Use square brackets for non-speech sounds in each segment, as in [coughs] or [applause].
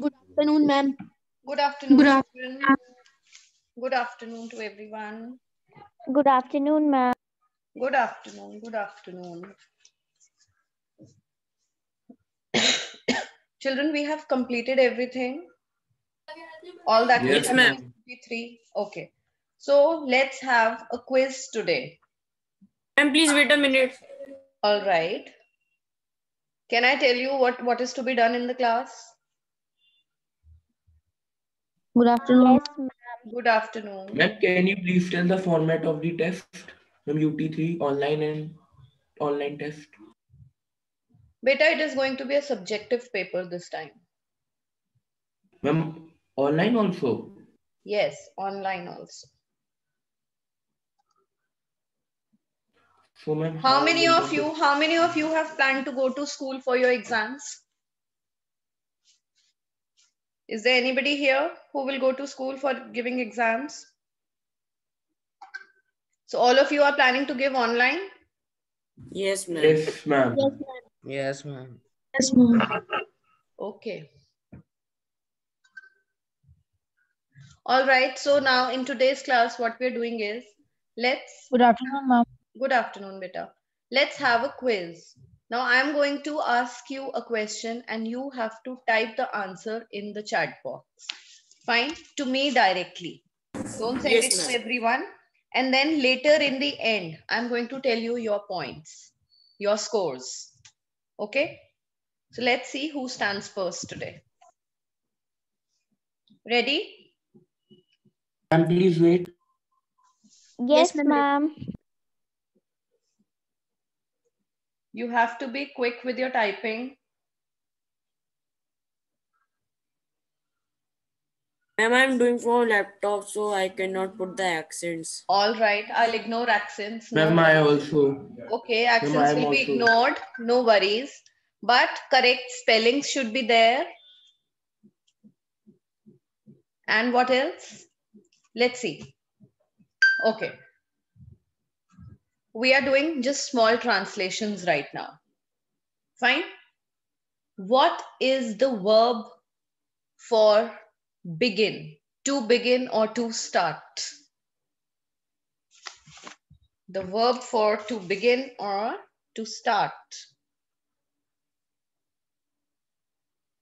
Good afternoon, ma'am. Good afternoon. Good af- children. Good afternoon to everyone. Good afternoon, ma'am. Good afternoon. Good afternoon. [coughs] Children, we have completed everything. All that we Yes, have ma'am. done, Three. Okay. So let's have a quiz today. Ma'am, please wait a minute. All right. Can I tell you what, what is to be done in the class? Good afternoon. Yes, ma'am. Good afternoon. Ma'am, can you please tell the format of the test from UT3 online and online test? Beta, it is going to be a subjective paper this time. Ma'am, online also. Yes, online also. So ma'am, How many of the- you, how many of you have planned to go to school for your exams? Is there anybody here who will go to school for giving exams? So all of you are planning to give online? Yes, ma'am. Yes, ma'am. Yes, ma'am. Yes, ma'am. Okay. All right, so now in today's class, what we're doing is, let's Good afternoon, ma'am. Good afternoon, beta. Let's have a quiz. Now I'm going to ask you a question and you have to type the answer in the chat box. Fine? To me directly. Don't send Yes, it to everyone. And then later in the end, I'm going to tell you your points, your scores. Okay? So let's see who stands first today. Ready? Ma'am, please wait. Yes, ma'am. ma'am. You have to be quick with your typing. Ma'am, I'm doing for laptop, so I cannot put the accents. All right, I'll ignore accents. no Ma'am, I worries. also. Okay, accents will be also- ignored, no worries. But correct spellings should be there. And what else? Let's see. Okay. We are doing just small translations right now. Fine. What is the verb for begin? To begin or to start? the verb for to begin or to start.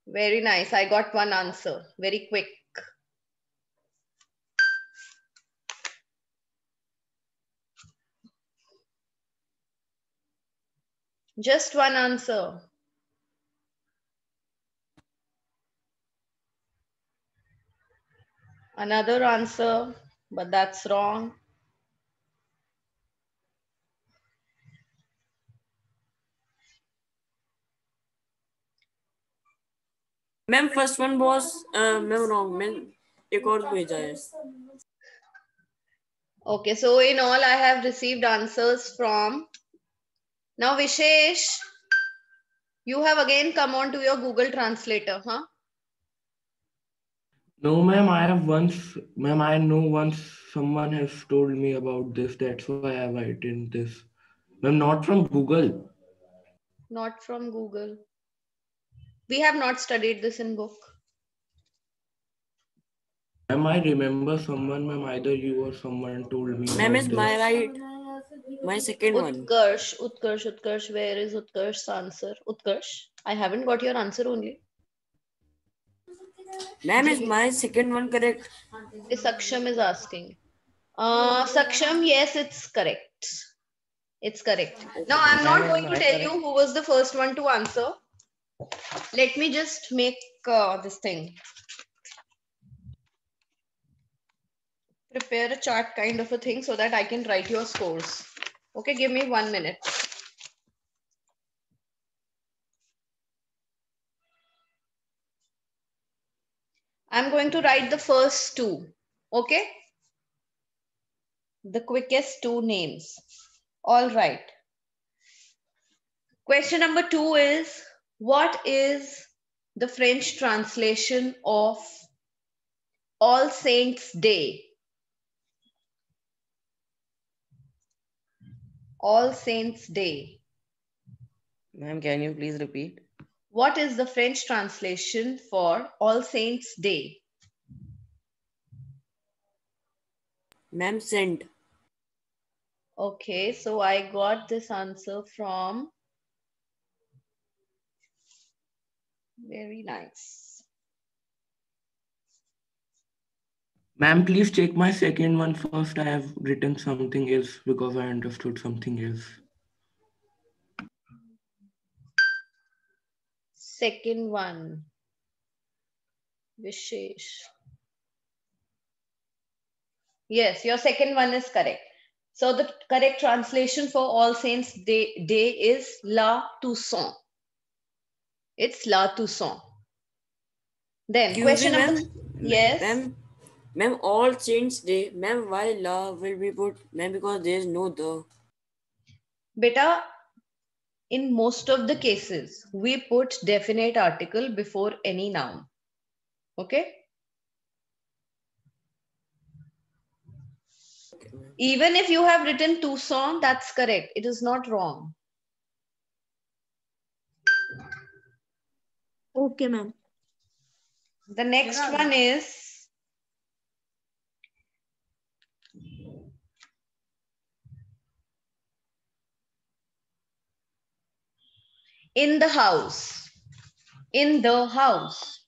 Very nice. I got one answer. Very quick. Just one answer. Another answer, but that's wrong. Ma'am first one boss ma'am wrong मैं एक और भेजा है Okay, so in all, I have received answers from. now, Vishesh, you have again come on to your Google Translator, huh? No, ma'am. I have once, ma'am. I know once someone has told me about this. That's why I have written this. Ma'am, not from Google. Not from Google. We have not studied this in book. Ma'am, I remember someone, ma'am. Either you or someone told me. Ma'am, is my right? My second one Utkarsh, Utkarsh, Utkarsh, where is Utkarsh's answer? Utkarsh, I haven't got your answer only. Ma'am is my second one correct Saksham is asking. Uh, Saksham, yes, it's correct. It's correct. Now, I'm not going to tell you who was the first one to answer. Let me just make uh, this thing. Prepare a chart kind of a thing so that I can write your scores. Okay, give me one minute. I'm going to write the first two. Okay? The quickest two names. All right. Question number two is What is the French translation of All Saints' Day? All Saints' Day. Ma'am, can you please repeat? What is the French translation for All Saints Day? Ma'am sent. Okay, so I got this answer from. Very nice. Ma'am, please check my second one first. I have written something else because I understood something else. Second one. Vishesh. Yes, your second one is correct. So the correct translation for All Saints Day, Day is La Toussaint. It's La Toussaint. Then Excuse question me, number. Yes. Ma'am, ma'am, all saints day. Ma'am, why la will be put? Ma'am, because there is no the. Beta, in most of the cases, we put definite article before any noun. Okay? Okay. Even if you have written Toussaint, that's correct. It is not wrong. Okay, ma'am. The next Yeah. one is in the house. In the house.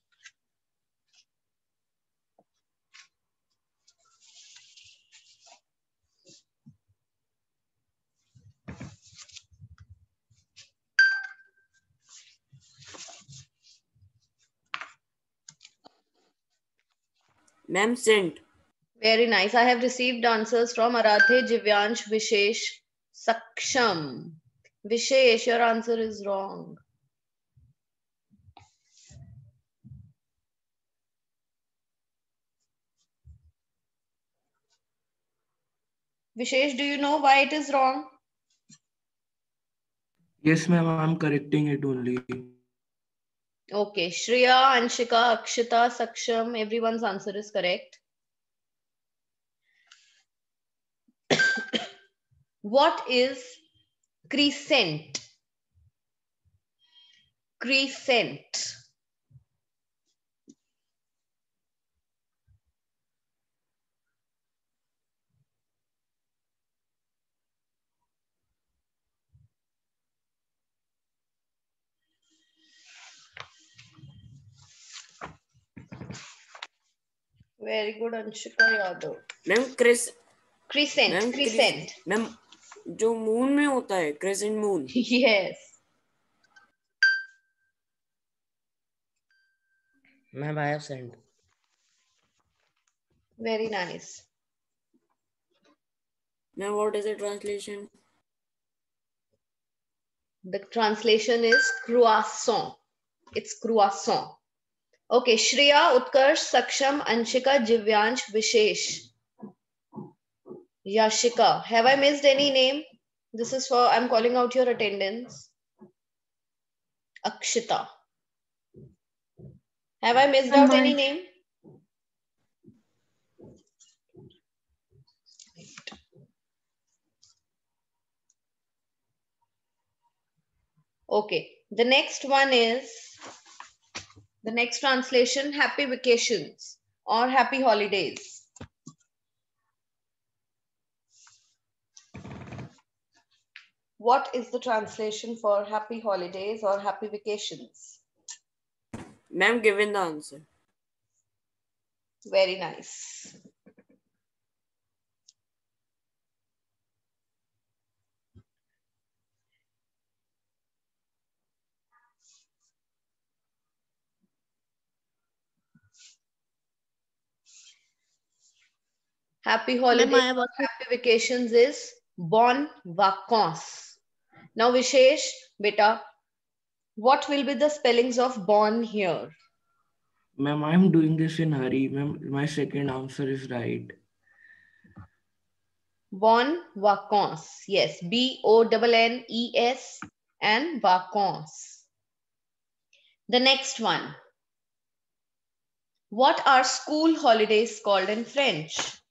Ma'am sent. Very nice. I have received answers from Aradhya, Jivyansh, Vishesh, Saksham. Vishesh, your answer is wrong. Vishesh, do you know why it is wrong? Yes, ma'am, I'm correcting it only. Okay, Shreya, Anshika, Akshita, Saksham, everyone's answer is correct. [coughs] what is crescent? Crescent. Very good, Anshika Yadav. Ma'am Chris. Crescent, Ma'am crescent. Ma'am, जो moon में होता है crescent moon yes मैं भाई of very nice now what is the translation the translation is croissant it's croissant okay Shreya Utkarsh Saksham Anshika Jivyansh wishes Yashika. Have I missed any name? This is for, I'm calling out your attendance. Akshita. Have I missed out any name? Okay, the next one is the next translation happy vacations or happy holidays. What is the translation for happy holidays or happy vacations? Ma'am, given the answer. Very nice. Happy holidays, I have or happy vacations is bon vacances. Now, Vishesh, beta, what will be the spellings of bon here? Ma'am, I'm doing this in hurry. Ma'am, my second answer is right. Bon vacances. Yes, B O N N E S and vacances. The next one. What are school holidays called in French?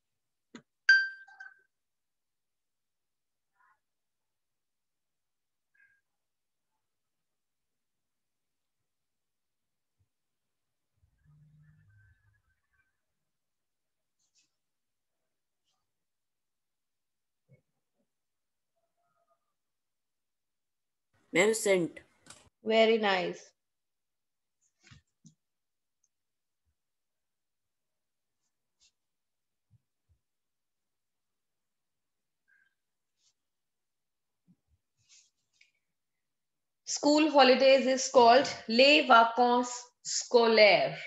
Ma'am sent. Very nice. School holidays is called les vacances scolaires.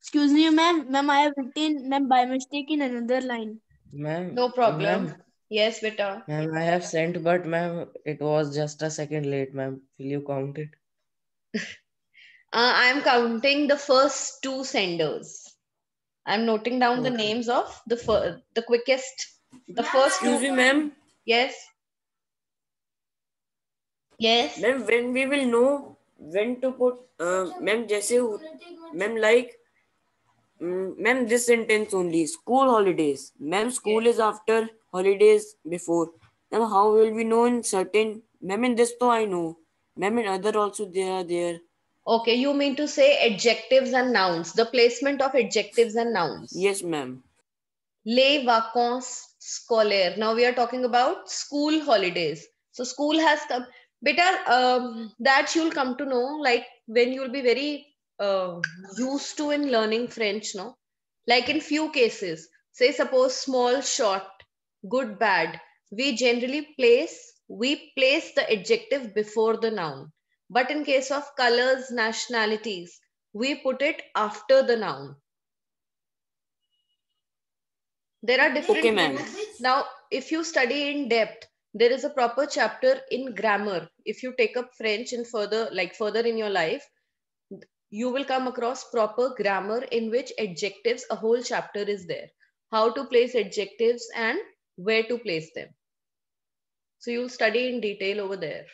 Excuse me, ma'am. Ma'am, I have written ma'am by mistake in another line. Ma'am. No problem. Yes, beta. Ma'am, I have sent, but ma'am, it was just a second late, ma'am. Will you count it? [laughs] uh, I'm counting the first two senders. I'm noting down okay. the names of the fir- the quickest, the first. Excuse me, ma'am. Yes. Yes. Ma'am, when we will know when to put, uh, ma'am, जैसे ma'am like mm, ma'am this sentence only school holidays. Ma'am, school is after holidays before. Now, how will we know in certain? Ma'am, in this though I know. Ma'am, in other also they are there. Okay, you mean to say adjectives and nouns, the placement of adjectives and nouns. Yes, ma'am. Les vacances scolaires. Now we are talking about school holidays. So school has come. Beta, um, that you'll come to know like when you'll be very uh, used to in learning French, no? Like in few cases, say suppose small, short, good, bad. We generally place we place the adjective before the noun. But in case of colors, nationalities, we put it after the noun. There are different Okay, ma'am. Now, if you study in depth, there is a proper chapter in grammar. If you take up French and further, like further in your life, you will come across proper grammar in which adjectives, a whole chapter is there. How to place adjectives and where to place them. So you'll study in detail over there.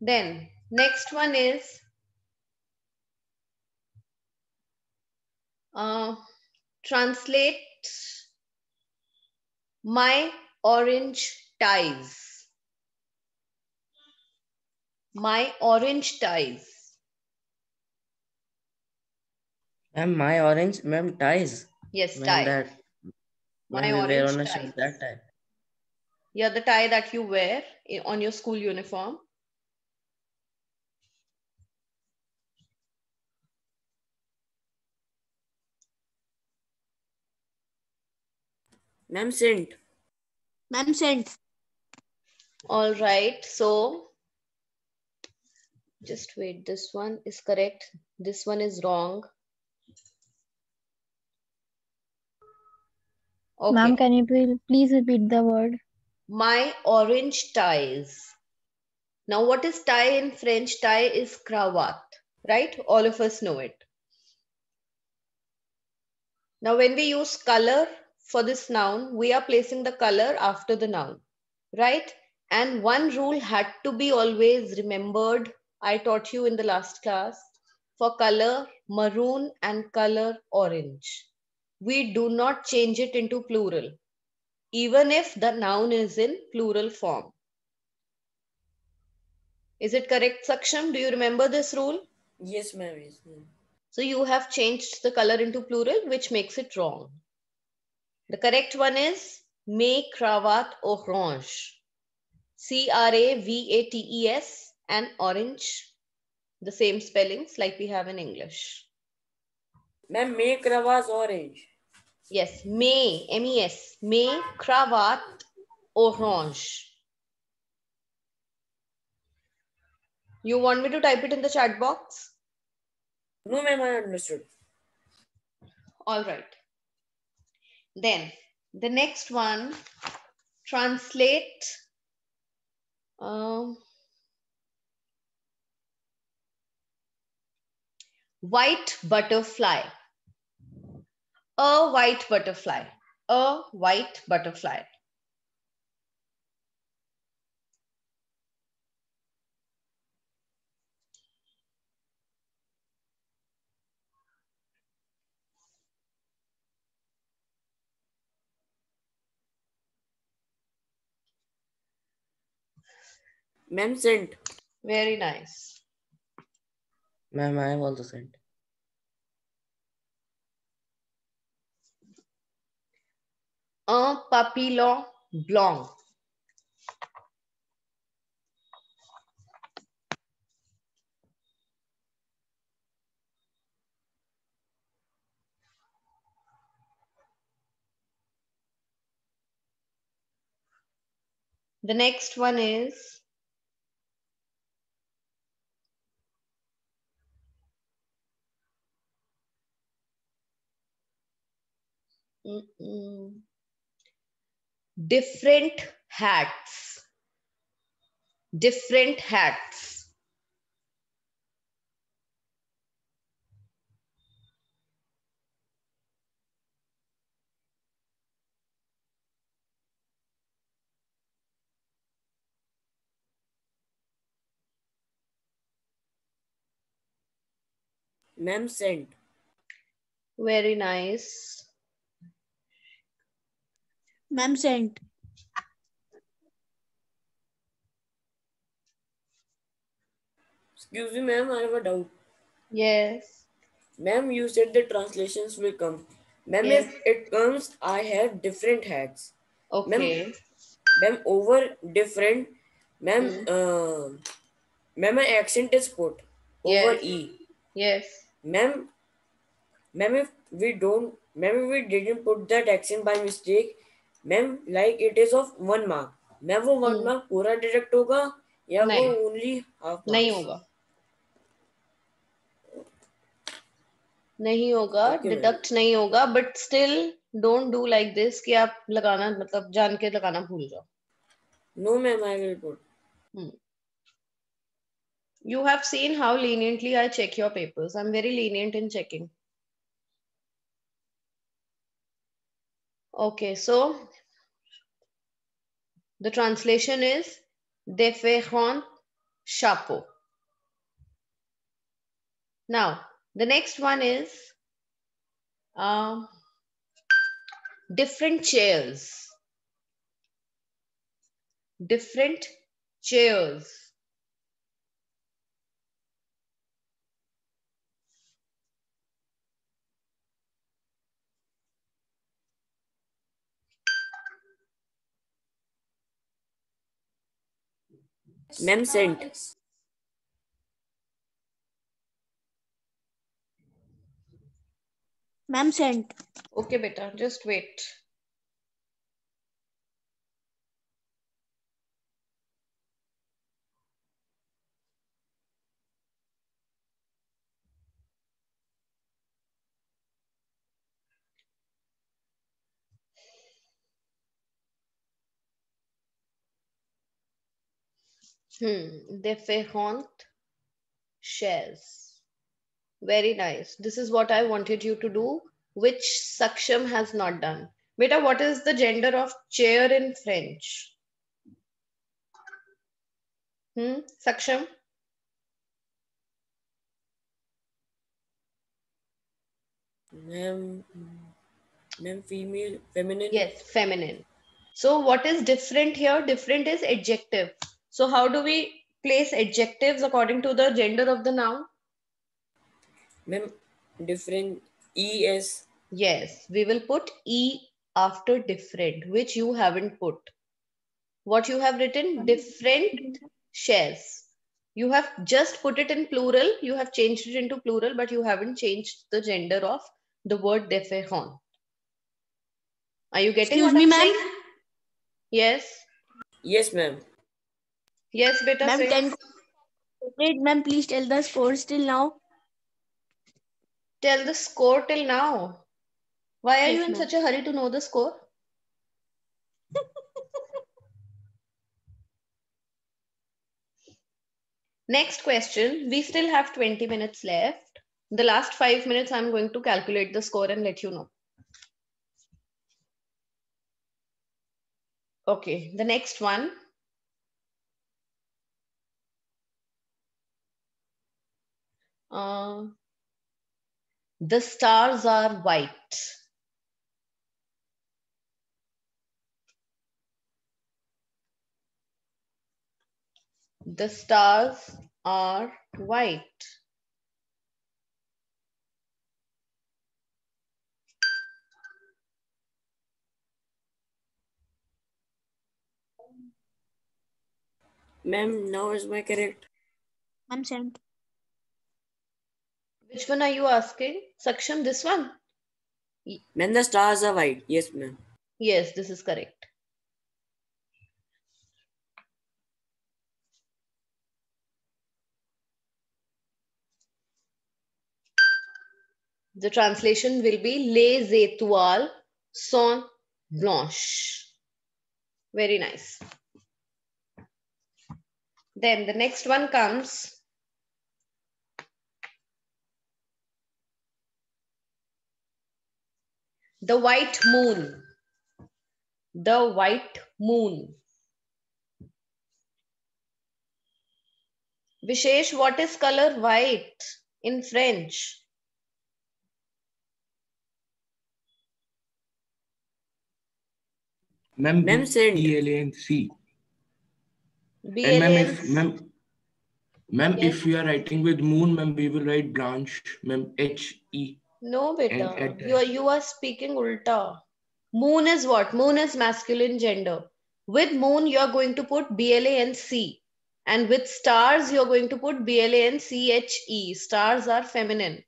Then next one is uh, translate my orange ties. My orange ties. Ma'am, my orange, ma'am, ties. Yes, Ma'am, tie. that My when we wear orange on a ties. shirt that time. Yeah, the tie that you wear on your school uniform. Ma'am sent. Ma'am sent. All right. So just wait. This one is correct. This one is wrong. Okay. Ma'am, can you please, please repeat the word? My orange ties. Now, what is tie in French? Tie is cravat, right? All of us know it. Now, when we use color for this noun, we are placing the color after the noun, right? And one rule had to be always remembered. I taught you in the last class for color maroon and color orange. We do not change it into plural even if the noun is in plural form. Is it correct, Saksham? Do you remember this rule? Yes, ma'am. Yes, ma'am. So you have changed the color into plural, which makes it wrong. The correct one is mes cravate orange. C R A V A T E S and orange. The same spellings like we have in English. Ma'am, make Ravas orange. Yes, mes, M E S, mes cravat orange. You want me to type it in the chat box? No, ma'am, I understood. All right. Then the next one, translate. Um, white butterfly. A white butterfly. A white butterfly. Ma'am sent. Very nice. Ma'am, I have also sent. un papillon blanc. The next one is Mm -mm different hats. Different hats. Ma'am sent. Very nice. Ma'am sent. Excuse me, ma'am, I have a doubt. Yes. Ma'am, you said the translations will come. Ma'am, Yes. if it comes, I have different hats. Okay. Ma'am, over different. Ma'am, uh, ma'am, my accent is put over Yes. E. Yes. Ma'am, ma'am, if we don't, ma'am, if we didn't put that accent by mistake, ma'am like it is of one mark ma'am वो one mark hmm. पूरा detect होगा या वो only half नहीं होगा। नहीं होगा deduct okay, नहीं होगा but still don't do like this कि आप लगाना मतलब जान के लगाना भूल जाओ। No ma'am I will put you have seen how leniently I check your papers I am very lenient in checking Okay, so the translation is différent chapeau. Now, the next one is um, different chairs. Different chairs. Ma'am sent. Ma'am sent. Okay, beta, just wait. Hmm, différentes chaises. Very nice. This is what I wanted you to do, which Saksham has not done. Beta, what is the gender of chair in French? Hmm, Saksham? Ma'am, ma'am, female, feminine. Yes, feminine. So what is different here? Different is adjective. So how do we place adjectives according to the gender of the noun? Ma'am, different E S. Yes, we will put E after different, which you haven't put. What you have written, different chaises. You have just put it in plural, you have changed it into plural, but you haven't changed the gender of the word différent. Are you getting Excuse me, ma'am. Yes. Yes, ma'am. Yes, beta. Ma'am. 10. Wait, ma'am, please tell the score till now. Tell the score till now. Why are Yes, you in such a hurry to know the score? [laughs] Next question. We still have 20 minutes left. The last five minutes, I'm going to calculate the score and let you know. Okay, the next one. Uh, the stars are white. The stars are white. Ma'am, now is my correct. Ma'am sent. Which one are you asking? Saksham, this one? When the stars are white. Yes, ma'am. Yes, this is correct. The translation will be Les étoiles sont blanches. Very nice. Then the next one comes The white moon. The white moon. Vishesh, what is color white in French? Ma'am, Ma'am said- B L A N C. B And L ma'am, A if N ma'am, ma'am, Yes. if we are writing with moon, ma'am, we will write branch, ma'am, H E. No, beta. at You are you are speaking ulta. Moon is what? Moon is masculine gender. With moon, you are going to put B L A N C. And with stars, you're going to put B L A N C H E. Stars are feminine.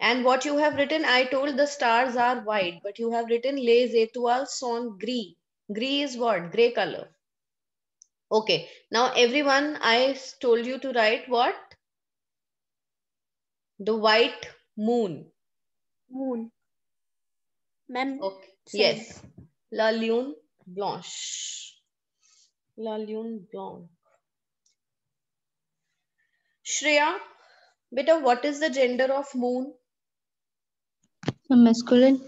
And what you have written, I told the stars are white, but you have written Les étoiles sont gris. Gris is what? Gray color. Okay. Now, everyone, I told you to write what? The white moon. Moon. Ma'am, Okay. Same. Yes. La lune blanche. La lune blanche. Shreya, beta, what is the gender of moon? masculine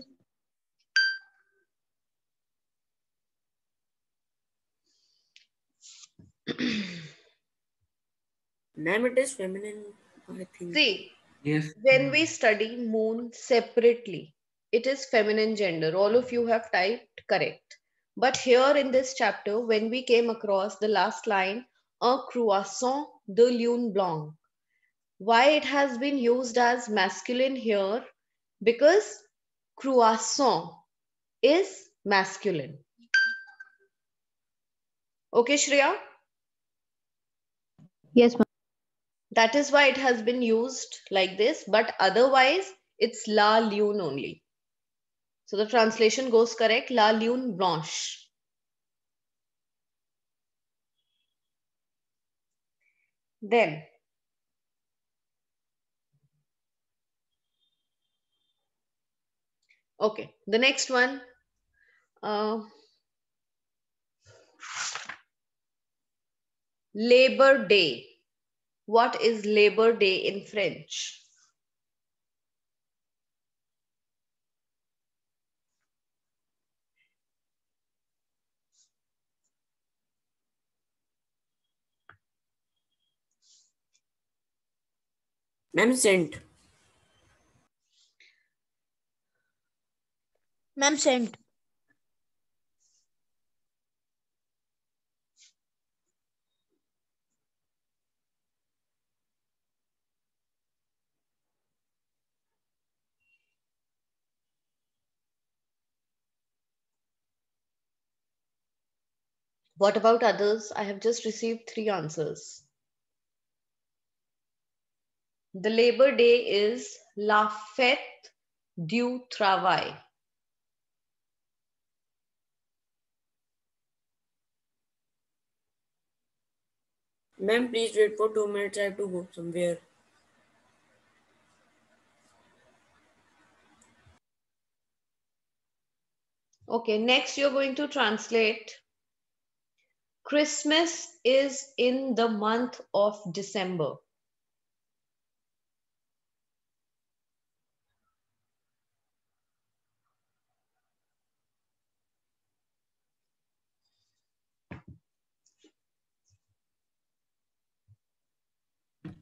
Ma'am, it is feminine, I think. See, Yes. when we study moon separately, it is feminine gender. All of you have typed correct. But here in this chapter, when we came across the last line, un croissant de lune blanc, why it has been used as masculine here? Because croissant is masculine. Okay, Shreya? yes ma'am That is why it has been used like this, but otherwise it's La Lune only. So the translation goes correct, La Lune Blanche. Then, okay, the next one. Uh, Labor Day. What is Labor Day in French? Ma'am, sent. ma'am sent. What about others? I have just received three answers. The Labor Day is La Fête du Travail. Ma'am, please wait for two minutes. I have to go somewhere. Okay, next you're going to translate. Christmas is in the month of December.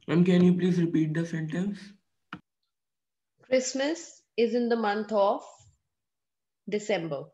Ma'am, can you please repeat the sentence? Christmas is in the month of December.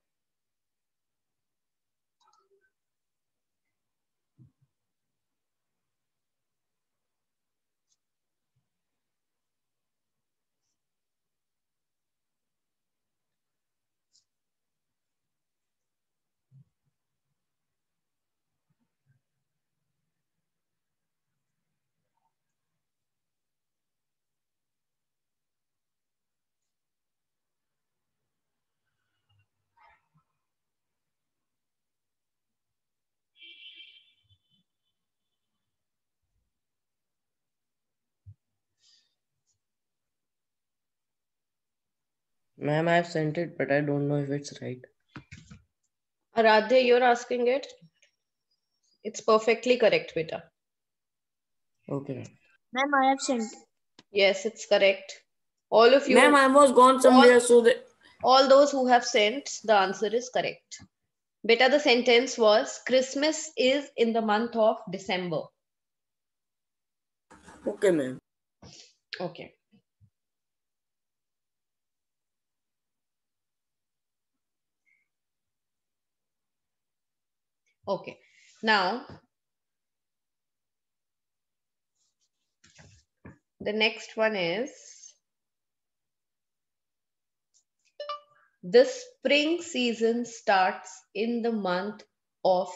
Ma'am, I've sent it, but I don't know if it's right. Aradhya, you're asking it. It's perfectly correct, beta. Okay. ma'am. Ma'am, I have sent. Yes, it's correct. All of you, Ma'am, I was gone somewhere, so that all those who have sent, the answer is correct. Beta, the sentence was Christmas is in the month of December. okay, ma'am. Okay. Okay. Now, the next one is the spring season starts in the month of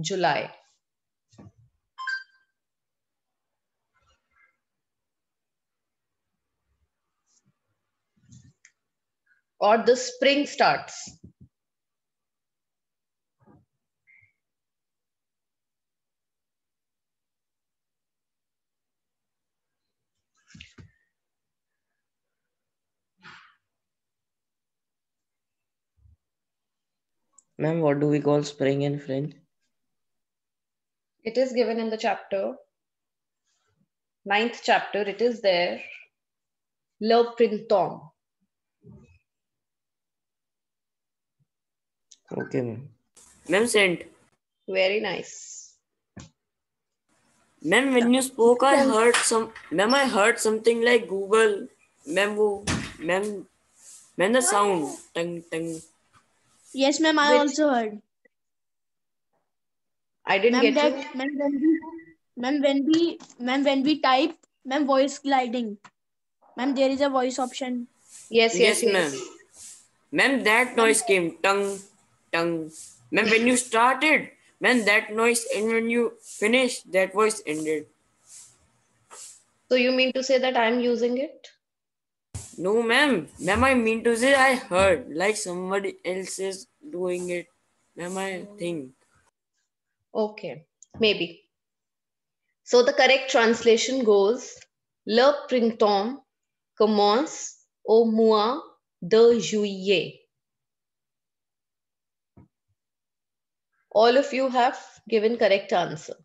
July. Or the spring starts. Ma'am, what do we call spring in French? It is given in the chapter, ninth chapter, it is there. Le printemps. Okay, ma'am. Ma'am sent. Very nice. Ma'am, when you spoke, I heard some. Ma'am, I heard something like Google. Ma'am, wo, ma'am, ma'am, the sound. Tung, tung. Yes, ma'am, I Which- also heard. I didn't get that, you. ma'am, when we, ma'am, when we, ma'am, when we type, ma'am, voice gliding. Ma'am, there is a voice option. Yes, yes, Yes, ma'am. Ma'am, that noise came. Tongue, tongue. Ma'am, when you started, ma'am, that noise, and when you finished, that voice ended. So you mean to say that I'm using it? No, ma'am. Ma'am, I mean to say I heard like somebody else is doing it. Ma'am, I think. Okay, maybe. So the correct translation goes Le printemps commence au mois de juillet. All of you have given correct answer.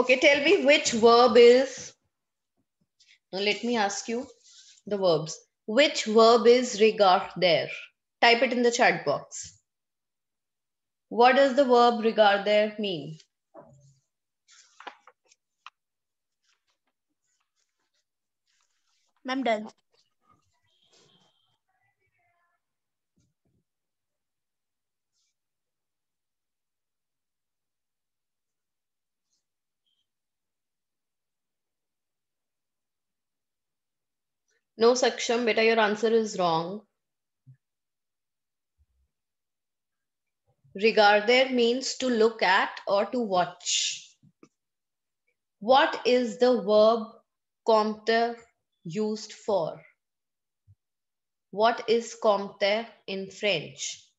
Okay, tell me which verb is. Now let me ask you the verbs. Which verb is regarder? Type it in the chat box. What does the verb regarder mean? Ma'am, done. No, Saksham, beta, your answer is wrong. Regarder means to look at or to watch. What is the verb compter used for? What is compter in French?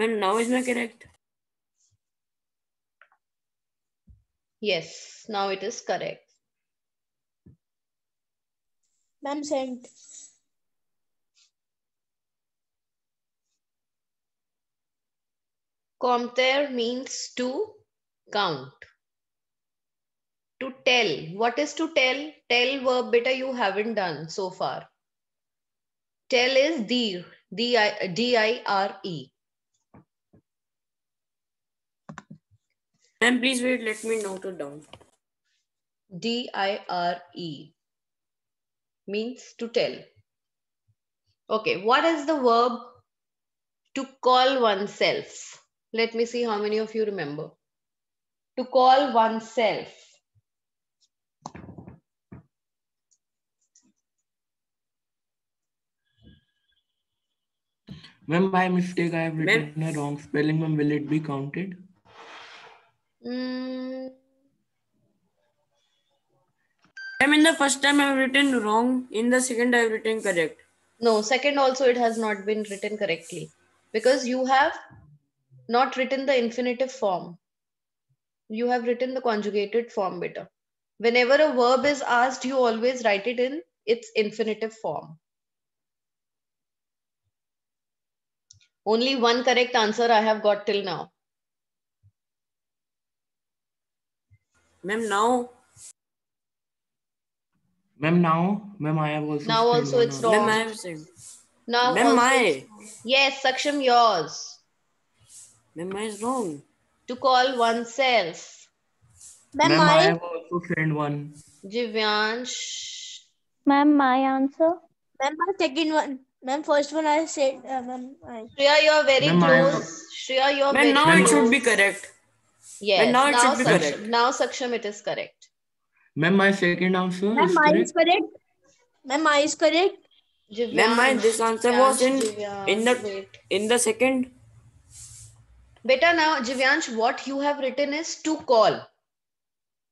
Ma'am, now is my correct? Yes, now it is correct. Ma'am, sent. Compter means to count. To tell. What is to tell? Tell verb beta you haven't done so far. Tell is dire. D-I- D-I-R-E. Ma'am, please wait. Let me note it down. D-I-R-E means to tell. Okay, what is the verb to call oneself? Let me see how many of you remember. To call oneself. Ma'am, by mistake, I have Ma'am. written a wrong spelling. Ma'am, will it be counted? Mm, Ma'am, in the first time I've written wrong. In the second I've written correct. No, second also it has not been written correctly because you have not written the infinitive form. You have written the conjugated form better. Whenever a verb is asked, you always write it in its infinitive form. Only one correct answer I have got till now. Ma'am, now, Ma'am, now, ma'am, I have also. Now also it's wrong. ma'am, I have said. Now, Ma'am, also my, it's- yes, Saksham, yours. ma'am, my is wrong. To call oneself. Ma'am, Ma'am, I my have also sent one. Jivyansh. Ma'am, my answer. ma'am, my second one. Ma'am, first one I said. Uh, ma'am, I, Shreya, you are very Ma'am, I am- close. Shreya, you are Ma'am, very now close. it should be correct. Yes, now it should be Saksham, correct. now Saksham, it is correct. Ma'am, my second answer ma'am, is my correct. is correct. Ma'am, my is correct. Ma'am, my Jivyansh, this answer was in Jivyansh, in the wait. in the second. Beta, now, Jivyansh, what you have written is to call.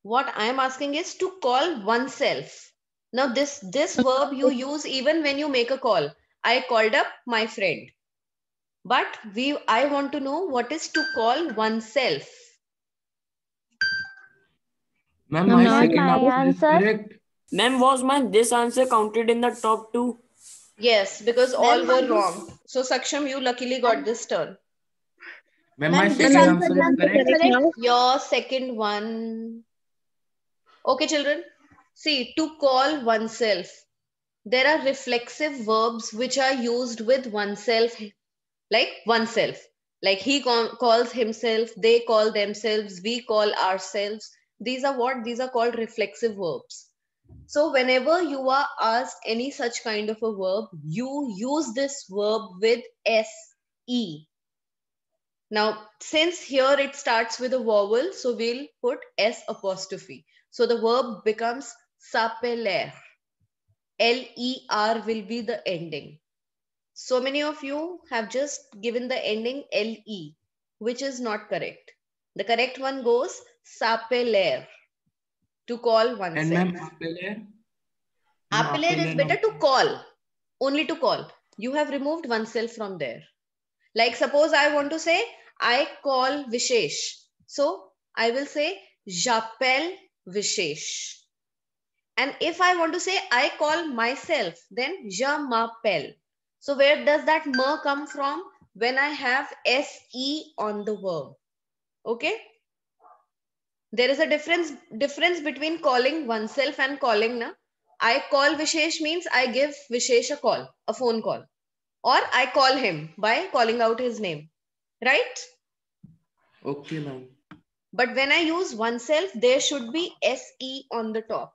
What I am asking is to call oneself. Now, this, this verb you use even when you make a call. I called up my friend. But we, I want to know what is to call oneself. Ma'am, Ma'am, my second my answer answer. correct. Ma'am, was my this answer counted in the top two? Yes, because all Ma'am, were this- wrong. So, Saksham, you luckily got this turn. Ma'am, my Ma'am, this second answer answer is ma'am, correct. correct. Your second one. Okay, children. See, to call oneself. There are reflexive verbs which are used with oneself, like oneself. Like he ca- calls himself, they call themselves, we call ourselves. These are what? These are called reflexive verbs. So, whenever you are asked any such kind of a verb, you use this verb with SE. Now, since here it starts with a vowel, so we'll put S apostrophe. So the verb becomes s'appeler. L-E-R will be the ending. So many of you have just given the ending L-E, which is not correct. The correct one goes s'appeler, to call And oneself. ma'am, appeler. Ma'am, Appeler is better to call, only to call. You have removed oneself from there. Like suppose I want to say, I call Vishesh. So I will say, j'appelle Vishesh. And if I want to say, I call myself, then je m'appelle. So where does that me come from? When I have se on the verb. Okay? There is a difference difference between calling oneself and calling na. I call Vishesh means I give Vishesh a call, a phone call. Or I call him by calling out his name. Right? Okay, ma'am. But when I use oneself, there should be SE on the top.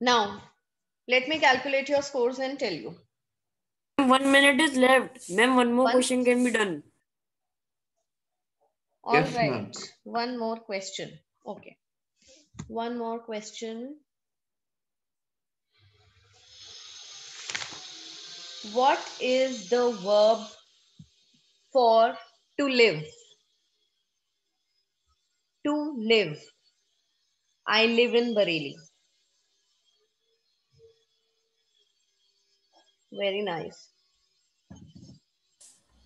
Now, let me calculate your scores and tell you. One minute is left. Ma'am, one more One- question can be done. All Yes, right. One more question. Okay. One more question. What is the verb for to live? To live. I live in Bareilly. Very nice.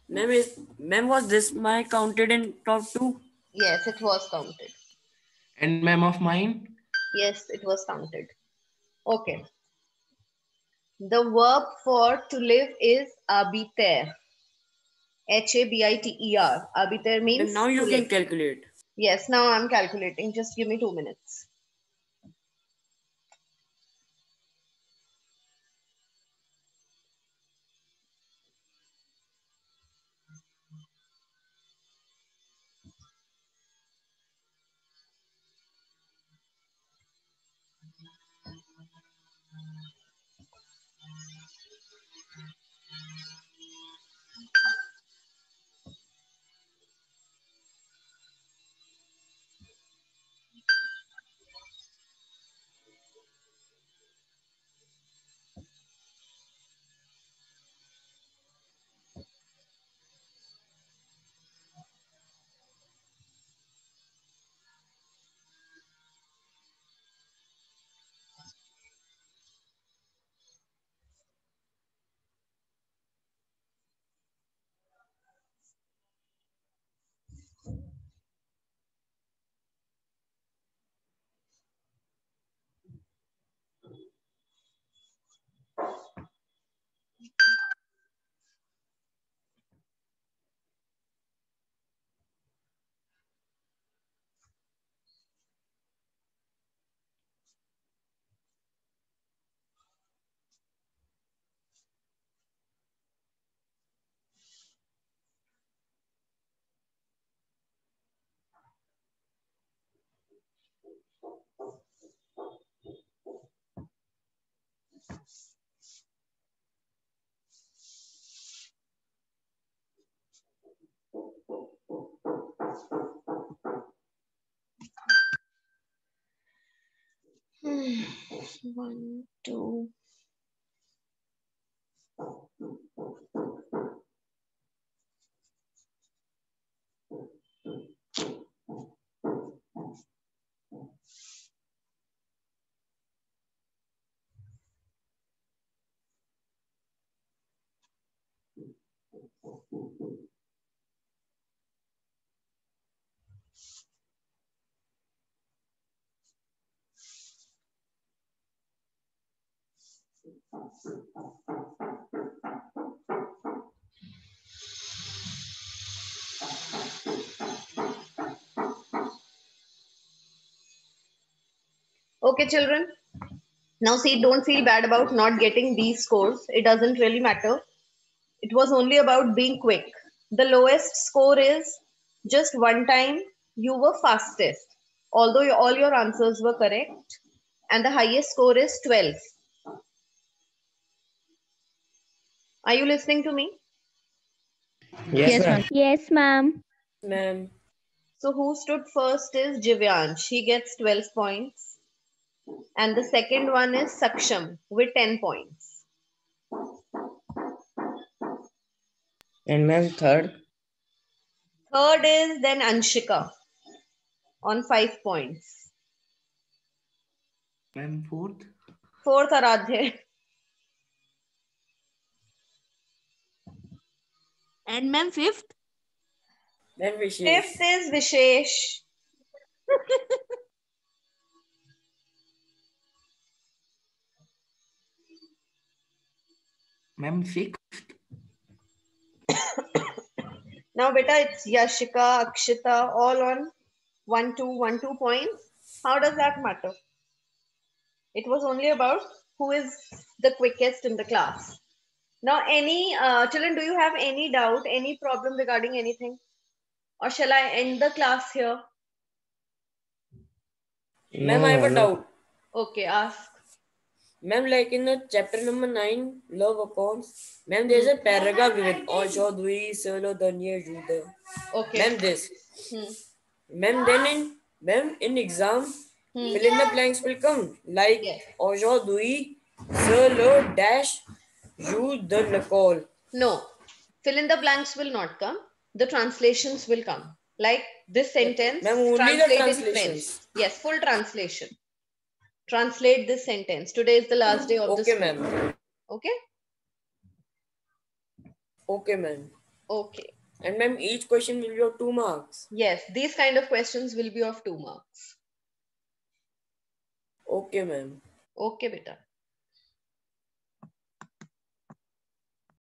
Ma'am, is ma'am was this my counted in top two? Yes, it was counted. And ma'am of mine? Yes, it was counted. Okay. The verb for to live is habiter. H-A-B-I-T-E-R. Habiter means Ma'am, now you can live. calculate. Yes, now I'm calculating. Just give me two minutes. [sighs] One, two. Okay, children. Now, see, don't feel bad about not getting these scores. It doesn't really matter. It was only about being quick. The lowest score is just one time you were fastest, although all your answers were correct. And the highest score is 12. Are you listening to me? Yes, ma'am. Yes, ma'am. Ma'am. So, who stood first is Jivyansh. She gets 12 points. And the second one is Saksham with 10 points. And ma'am, third. Third is then Anshika on 5 points. Ma'am, fourth. Fourth, Aradhya. And ma'am, fifth. Ma'am, Vishesh. Fifth is Vishesh. [laughs] Ma'am, sixth. [coughs] Now, beta, it's Yashika, Akshita, all on one, two, one, two points. How does that matter? It was only about who is the quickest in the class. Now, any uh, children, do you have any doubt, any problem regarding anything? Or shall I end the class here? Ma'am, I have a no. doubt. Okay, ask. Ma'am, like in the chapter number 9, Love Accounts, ma'am, there's a paragraph with Osho, Dui, Solo, Danya, Juda. Okay. Ma'am, this. Hmm. Ma'am, then in, ma'am, in exam, Hmm. fill in the blanks will come. Like Yes. Osho, Dui, Solo, dash, you, the Nicole. No, fill in the blanks will not come. The translations will come. Like this sentence. Ma'am, only the translations. French. Yes, full translation. Translate this sentence. Today is the last day of Okay, this. ma'am. Okay. Okay, ma'am. Okay. And ma'am, each question will be of two marks. Yes, these kind of questions will be of two marks. Okay, ma'am. Okay, beta.